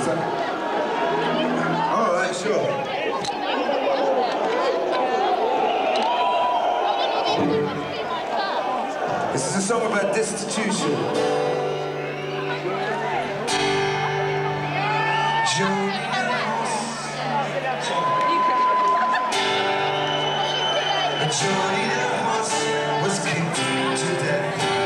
What's that? All right, sure. This is a song about destitution. Johnny the horse was kicked to death.